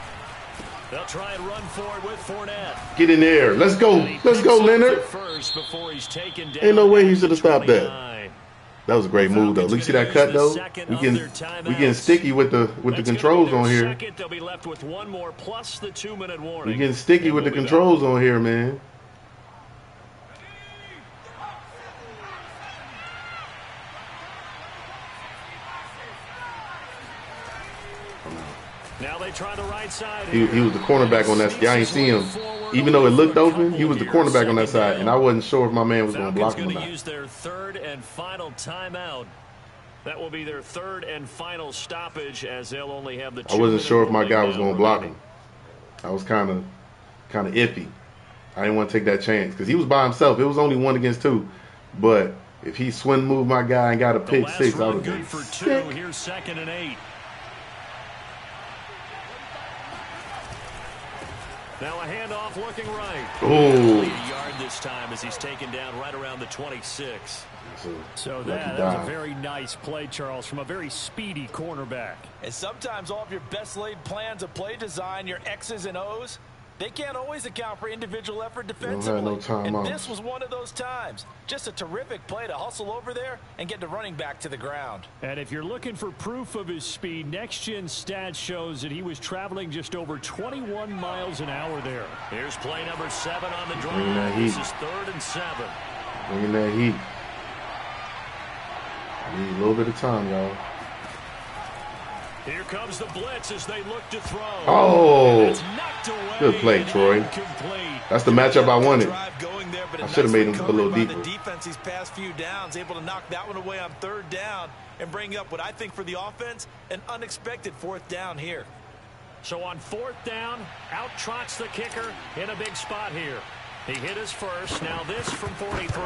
They'll try and run forward with Fournette. Get in there. Let's go. Let's go, Leonard. First before he's taken down Ain't no way he should have stopped that. That was a great move though. Look, see that cut though. We getting we getting sticky with the with the That's controls on here. Second, they'll be left with one more plus the two-minute warning. We getting sticky And with the we'll be back. controls on here, man. Now they try the right side. He, he was the cornerback on that. Y'all ain't see him. Even though it looked open, he was the cornerback on that side, and I wasn't sure if my man was going to block him or not. use their third and final timeout. That will be their third and final stoppage as they'll only have the. I wasn't sure if my guy was going to block him. I was kind of kind of iffy. I didn't want to take that chance because he was by himself. It was only one against two, but if he swing moved my guy and got a pick six, I would have good been for two. sick. Here's second and eight. Now a handoff looking right. Ooh. Lead a yard this time as he's taken down right around the 26. Mm-hmm. So, So that, that was a very nice play, Charles, from a very speedy cornerback. And sometimes all of your best laid plans of play design, your X's and O's, they can't always account for individual effort defensively. no timeouts. and this was one of those times. Just a terrific play to hustle over there and get the running back to the ground. And if you're looking for proof of his speed, Next Gen Stats shows that he was traveling just over 21 miles an hour there. Here's play number seven on the Bringing that drive. This is third and seven. Bringing that heat. I need a little bit of time, y'all. Here comes the blitz as they look to throw. Oh. And it's knocked away Good play, Troy. That's the matchup I wanted. There, I should've nice made him a little deeper. The defense these past few downs, able to knock that one away on third down and bring up what I think for the offense, an unexpected fourth down here. So on fourth down, out trots the kicker in a big spot here. He hit his first. Now this from 43.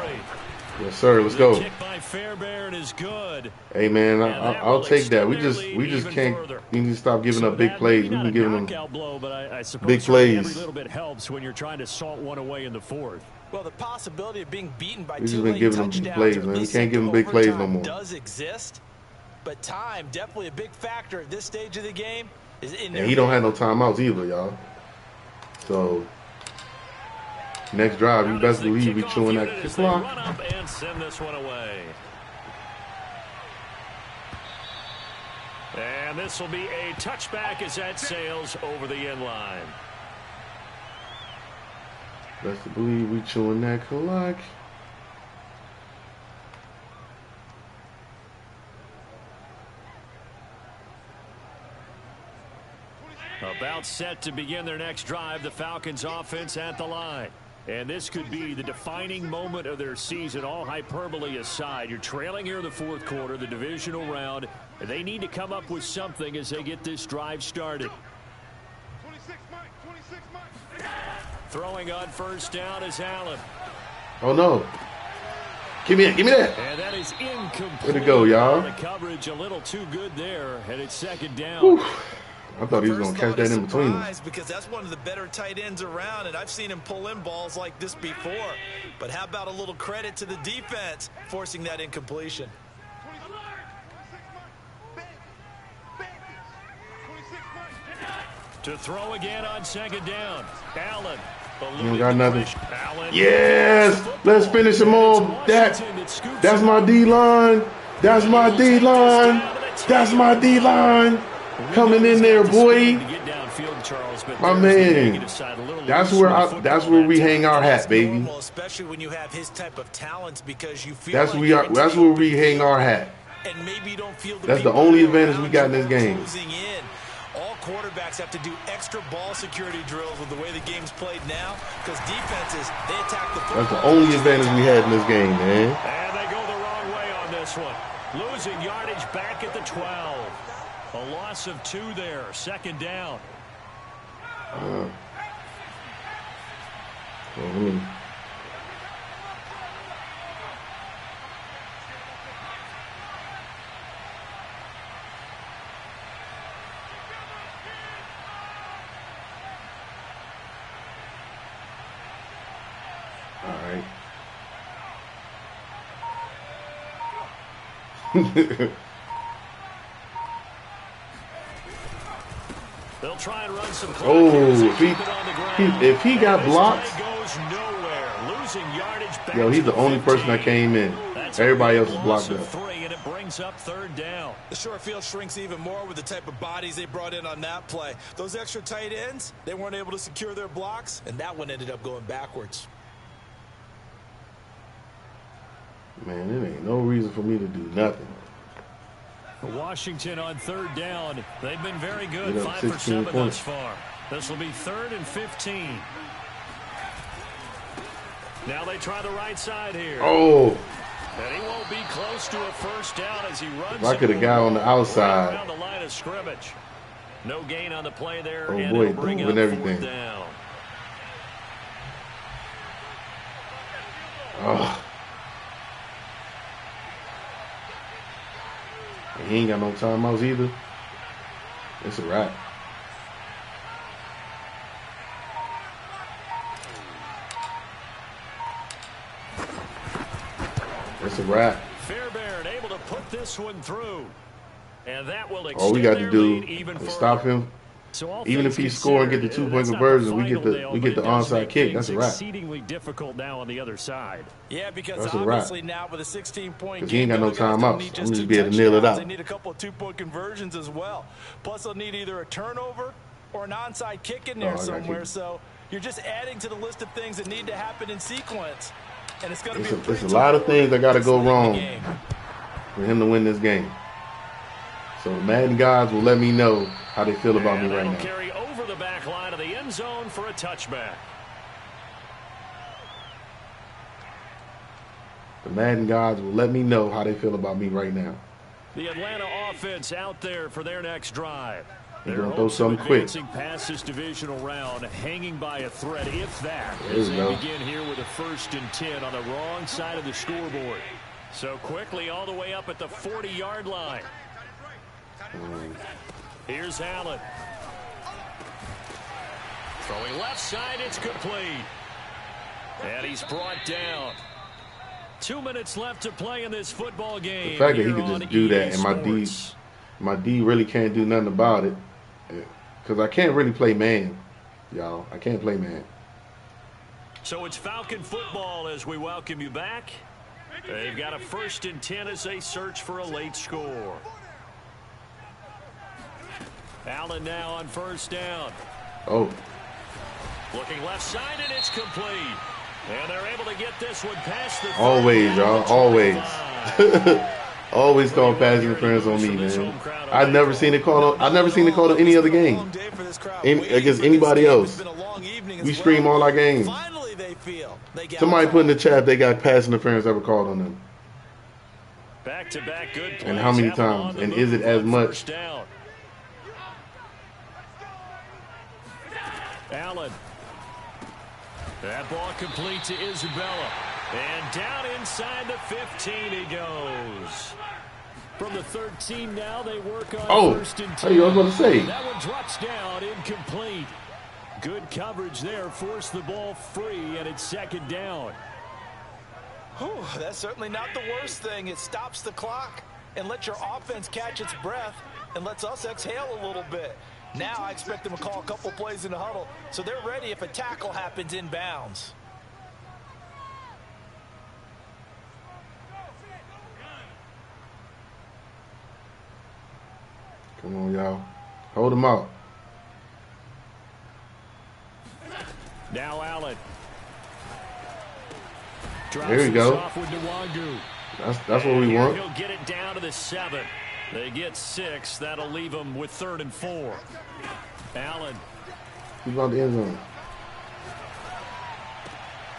Yes, sir. Let's The go. by Fairbairn is good. Hey, man, I, And I, that I'll take that. We just we just can't. further. We need to stop giving So up big plays. We've not been giving them. blow, but I, I big plays. Every little bit helps when you're trying to salt one away in the fourth. Well, the possibility of being beaten by We've just two been late giving them big plays, man. We can't give them big plays no more. Does exist, but time definitely a big factor at this stage of the game. Is in And he don't have no timeouts either, y'all. So next drive, you best believe we chewing that they clock. and send this one away. And this will be a touchback as that sails over the end line. Best believe we chewing that clock. About set to begin their next drive, the Falcons offense at the line. And this could be the defining moment of their season, all hyperbole aside. You're trailing here in the fourth quarter, the divisional round. and They need to come up with something as they get this drive started. 26 Mike, 26 Mike. Throwing on first down is Allen. Oh no! Give me that! Give me that! And that is incomplete. Way to go, y'all. The coverage a little too good there, and it's second down. Whew. I thought he was gonna catch that in between. them. Because that's one of the better tight ends around, and I've seen him pull in balls like this before. But how about a little credit to the defense forcing that incompletion? 26 Mike. Bang. Bang. 26 Mike. To throw again on second down. Allen. You don't got nothing. Yes! Let's finish him all. That Washington that scoops that's my. D line. That's my D line. That's my D line. Coming in there, boy. To get downfield field, Charles, but My man. negative side, a little That's where I. That's where we hang our hat, baby. especially when you have his type of talents because you feel That's we you're That's where we hang our hat. And maybe you don't feel the That's the only advantage we got in this game. All quarterbacks have to do extra ball security drills with the way the game's played now because defenses, they attack the football. That's the only advantage we had in this game, man. And they go the wrong way on this one. Losing yardage back at the 12. A loss of two there. Second down. Uh, me. All right. [LAUGHS] try and run some clock Oh, here as they if he- keep it on the ground. he- if he got blocked- play goes nowhere. Losing yardage back Yo, he's the only person that came in. That's Everybody else is blocked up. Three, and it brings up third down. The short field shrinks even more with the type of bodies they brought in on that play. Those extra tight ends, they weren't able to secure their blocks, and that one ended up going backwards. Man, there ain't no reason for me to do nothing. Washington on third down. They've been very good. Five for 16 seven points. thus far. This will be third and 15. Now they try the right side here. Oh, And he won't be close to a first down as he runs. I it coulda got on the outside. around the line of scrimmage. No gain on the play there, Oh, and boy, bring moving everything. down. oh. He ain't got no timeouts either. It's a wrap. It's a wrap. Fairbairn able to put this one through. And that will All we got to do even is stop him. So all Even if he score and get the two-point uh, conversion, we get the- we get the does onside kick. That's a wrap. Exceedingly difficult now on the other side. Yeah, because That's a wrap. obviously now with a 16-point 'Cause game, he ain't got no they're gonna timeouts. need I'm just just be able to nail it touchdowns. out. They need a couple of two-point conversions as well. Plus, they'll need either a turnover or an onside kick in Oh, there I got somewhere. So you're just adding to the list of things that need to happen in sequence. And it's going to be a- a, pretty it's a lot of things that gotta go late in the wrong. for him to win this game. So the Madden guys will let me know how they feel about and me right now. carry over the back line of the end zone for a touchback. The Madden guys will let me know how they feel about me right now. The Atlanta offense out there for their next drive. He Their gonna throw something quick. past this divisional round, hanging by a thread, if that, There as they go. begin here with a first and 10 on the wrong side of the scoreboard. So quickly all the way up at the 40-yard line. Here's Allen. Throwing left side, it's complete. And he's brought down. Two minutes left to play in this football game. The fact that he could just do that and my D, my D really can't do nothing about it, eh, because I can't really play man, y'all. I can't play man. So it's Falcon football as we welcome you back. They've got a first and 10 as they search for a late score. Allen now on first down. Oh, Looking left side, and it's complete. And they're able to get this one past the. Always, y'all, always. 25. [LAUGHS] always call pass interference on me, man. I've never seen it called. On, I've never seen it called on any other game. Any- against anybody else. We stream all our games. Finally, they feel they got Somebody put in the chat they got pass interference ever called on them. Back to back good. And how many have them on times? And is it as on much? first down. Allen. That ball complete to Isabella. And down inside the 15 he goes. From the 13 now, they work on Oh, first and hey, I was going to say. That one drops down, incomplete. Good coverage there, forced the ball free, and it's second down. Whew, that's certainly not the worst thing. It stops the clock and lets your offense catch its breath and lets us exhale a little bit. Now I expect them to call a couple plays in the huddle so they're ready if a tackle happens in bounds. Come on, y'all. Hold them out. Now Allen. Drops There we go. Off with That's that's what we Here want. He'll get it down to the seven. They get six. That'll leave them with third and four. Allen. He's about the end zone?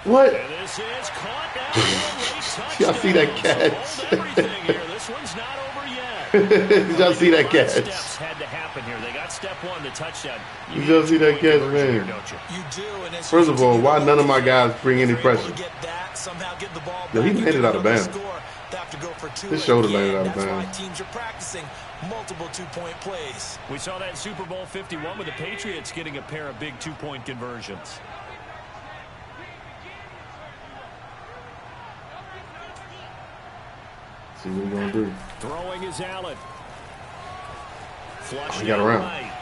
What? This is caught down for a late touchdown. Y'all see that catch? Hold everything here. [LAUGHS] This one's not over yet. Did [LAUGHS] y'all see that catch? Steps had to happen here. They got step one, the touchdown. You Did y'all see that catch, man? here, don't you? You do, and First of all, why none of my guys bring any if you're able pressure? to get that, somehow get the ball Yo, he landed out of another bounds. Score, they have to go for two His shoulder again. landed out of That's bounds. why teams are practicing multiple two-point plays. We saw that in Super Bowl 51 with the Patriots getting a pair of big two-point conversions. See what we gonna do. Throwing is Allen. Flush he got around. right.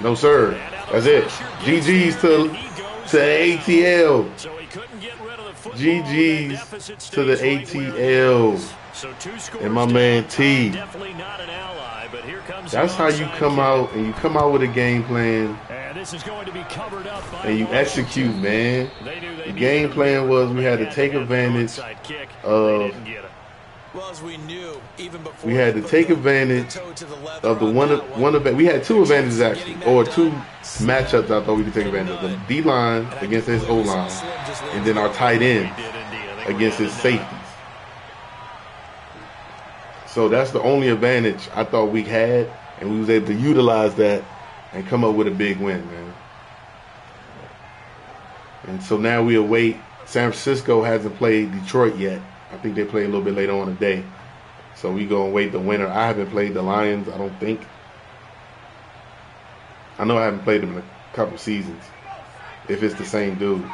No sir. And now the That's it. GG's there, to and he goes to. ATL. So GG's to the stays right where it ATL. is. So two scores And my man T. Definitely not an ally, but here comes That's how you come out and you come out with a game plan And this is going to be covered up by and you execute, man. They knew they The game plan was we had to take advantage of- we knew, even before We had to take advantage the to the Of the one one event, we had two advantages actually, or two matchups I thought we could take advantage of. The D line against his O believe we saw line, and then our tight end did indeed. I think we're against his safeties. So that's the only advantage I thought we had, and we was able to utilize that and come up with a big win, man. And so now we await. San Francisco hasn't played Detroit yet. I think they play a little bit later on today. So we go and wait the winner. I haven't played the Lions. I don't think. I know I haven't played them in a couple seasons. If it's the same dude.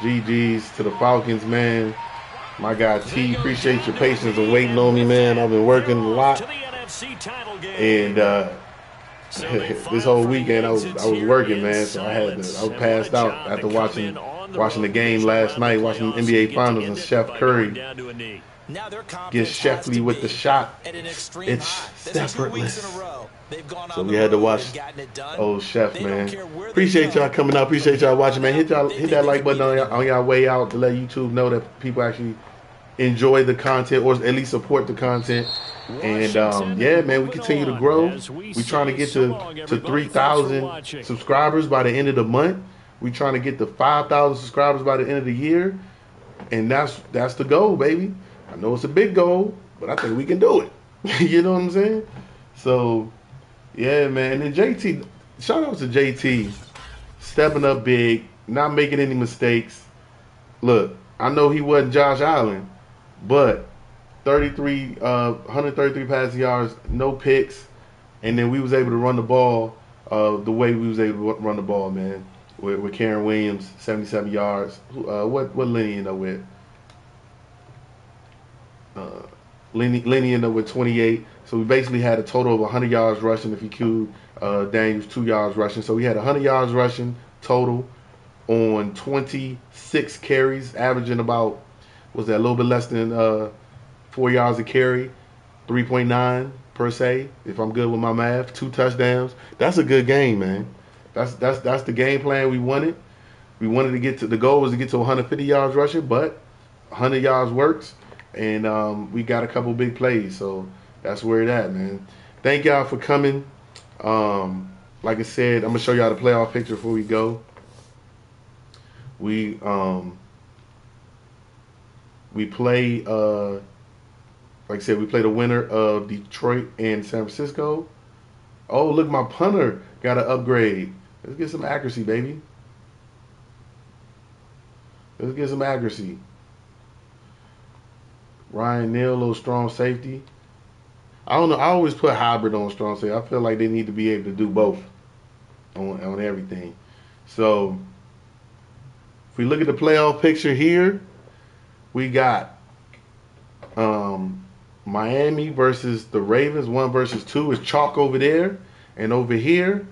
GG's to the Falcons, man. My guy T, appreciate your patience and waiting on me, man. I've been working a lot, To the NFC title game. and uh, [LAUGHS] this whole weekend I was I was working, man. So I had to. I was passed out after watching in on the watching the game last night, watching the NBA Finals and Chef Curry gets Sheffley with the shot. It's gone So we had to watch. Old Chef, man. Appreciate y'all coming out. Appreciate y'all watching, man. Hit y'all hit that like button on y'all, on y'all way out to let YouTube know that people actually enjoy the content or at least support the content. And um, yeah, man, we continue to grow. We're trying to get to to three thousand subscribers by the end of the month. We trying to get to five thousand subscribers by the end of the year, and that's that's the goal, baby. I know it's a big goal, but I think we can do it. [LAUGHS] you know what I'm saying? So yeah, man. And then JT, shout out to JT, stepping up big, not making any mistakes. Look, I know he wasn't Josh Allen, but 33, uh, 133 passing yards, no picks, and then we was able to run the ball uh, the way we was able to run the ball, man. With, with Karen Williams, 77 yards. Uh, what what Lenny ended up with? Uh, Lenny, Lenny up with 28. So we basically had a total of 100 yards rushing if you queued uh, Daniels two yards rushing. So we had 100 yards rushing total on 26 carries, averaging about was that a little bit less than uh, four yards a carry, 3.9 per se. If I'm good with my math, two touchdowns. That's a good game, man. That's that's that's the game plan we wanted. We wanted to get to the goal was to get to 150 yards rushing, but 100 yards works, and um, we got a couple big plays. So that's where it at, man. Thank y'all for coming. Um, like I said, I'm gonna show y'all the playoff picture before we go. We um, we play uh, like I said, we play the winner of Detroit and San Francisco. Oh, look, my punter got an upgrade. Let's get some accuracy, baby. Let's get some accuracy. Ryan Neal, little strong safety. I don't know. I always put hybrid on strong safety. I feel like they need to be able to do both on on everything. So if we look at the playoff picture here, we got um, Miami versus the Ravens. One versus two is chalk over there, and over here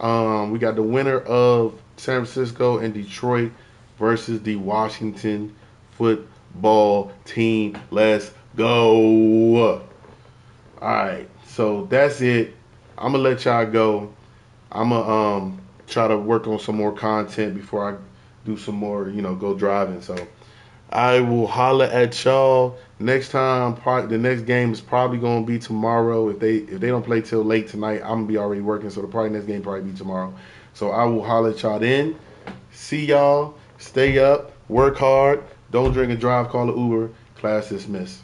um, we got the winner of San Francisco and Detroit versus the Washington football team. Let's go. All right, so that's it. I'm gonna let y'all go. I'm gonna um try to work on some more content before I do some more, you know, go driving. So I will holler at y'all next time. Probably, the next game is probably gonna be tomorrow. If they if they don't play till late tonight, I'm gonna be already working. So the probably next game probably be tomorrow. So I will holler at y'all then. See y'all. Stay up. Work hard. Don't drink and drive. Call an Uber. Class dismissed.